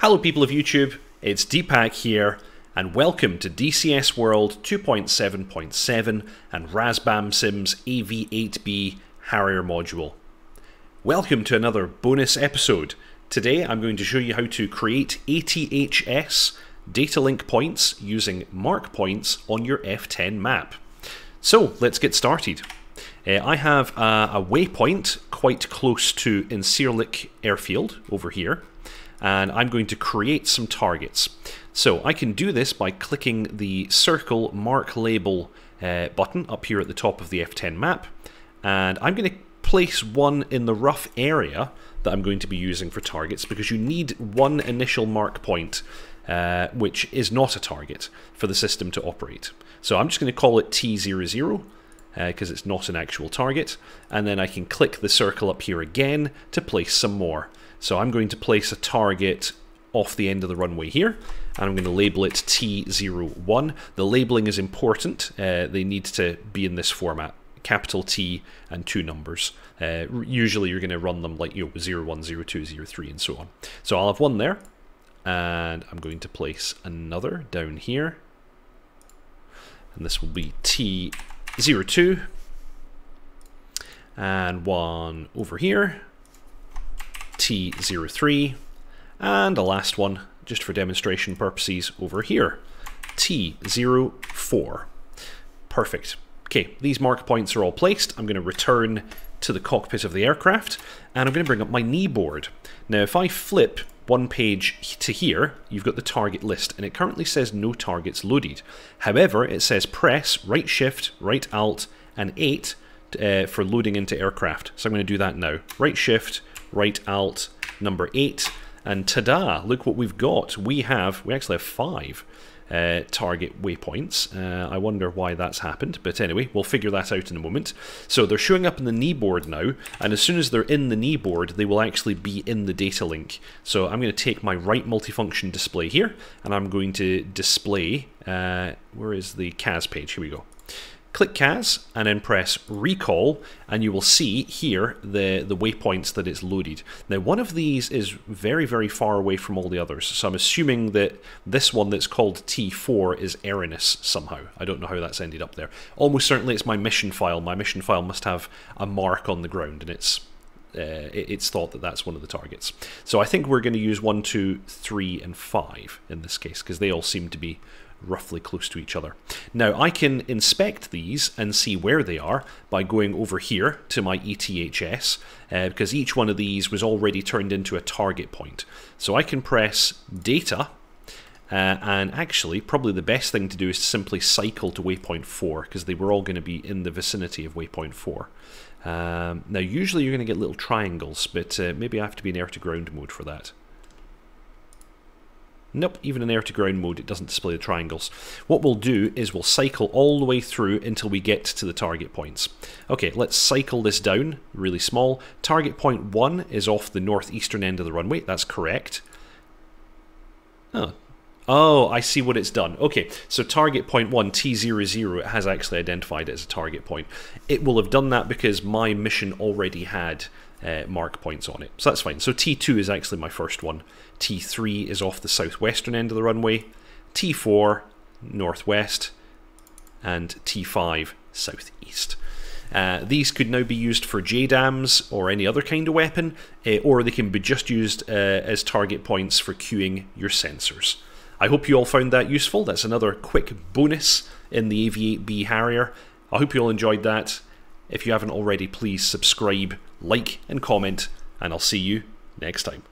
Hello people of YouTube, it's Deephack here, and welcome to DCS World 2.7.7 and Razbam Sims AV8B Harrier module. Welcome to another bonus episode. Today I'm going to show you how to create ATHS data link points using mark points on your F10 map. So let's get started. Uh, I have a, a, waypoint quite close to Incirlik Airfield over here and I'm going to create some targets. So I can do this by clicking the circle mark label uh, button up here at the top of the F10 map, and I'm going to place one in the rough area that I'm going to be using for targets because you need one initial mark point uh, which is not a target for the system to operate. So I'm just going to call it T00 because uh, it's not an actual target and then I can click the circle up here again to place some more. So I'm going to place a target off the end of the runway here and I'm going to label it T01. The labeling is important. Uh, they need to be in this format capital T and two numbers. Uh, usually you're going to run them like you know 01, 02, 03 and so on. So I'll have one there and I'm going to place another down here and this will be T02 and one over here T03, and the last one, just for demonstration purposes, over here, T04. Perfect. Okay, these mark points are all placed. I'm going to return to the cockpit of the aircraft, and I'm going to bring up my knee board. Now, if I flip one page to here, you've got the target list, and it currently says no targets loaded. However, it says press right shift, right alt, and 8 uh, for loading into aircraft. So I'm going to do that now. Right shift, right alt, number 8, and ta-da, look what we've got. We have, we actually have five uh, target waypoints. Uh, I wonder why that's happened, but anyway, we'll figure that out in a moment. So they're showing up in the knee board now, and as soon as they're in the knee board, they will actually be in the data link. So I'm going to take my right multifunction display here, and I'm going to display, uh, where is the CAS page? Here we go. Click CAS and then press recall and you will see here the, the waypoints that it's loaded. Now one of these is very very far away from all the others so I'm assuming that this one that's called T4 is Erinus somehow. I don't know how that's ended up there. Almost certainly it's my mission file. My mission file must have a mark on the ground and it's uh, it's thought that that's one of the targets. So I think we're going to use 1, 2, 3 and 5 in this case because they all seem to be roughly close to each other. Now I can inspect these and see where they are by going over here to my ATHS uh, because each one of these was already turned into a target point. So I can press data uh, and actually probably the best thing to do is to simply cycle to waypoint 4 because they were all going to be in the vicinity of waypoint 4. Um, now usually you're going to get little triangles but uh, maybe I have to be in air to ground mode for that. Nope, even in air to ground mode it doesn't display the triangles. What we'll do is we'll cycle all the way through until we get to the target points. Okay, let's cycle this down, really small. Target point 1 is off the northeastern end of the runway, that's correct. Oh, Oh, I see what it's done. Okay, so target point 1, T00, it has actually identified it as a target point. It will have done that because my mission already had uh, mark points on it. So that's fine. So T2 is actually my first one. T3 is off the southwestern end of the runway. T4, northwest. And T5, southeast. Uh, these could now be used for JDAMs or any other kind of weapon, uh, or they can be just used uh, as target points for cueing your sensors. I hope you all found that useful. That's another quick bonus in the AV8B Harrier. I hope you all enjoyed that. If you haven't already, please subscribe, like, and comment, and I'll see you next time.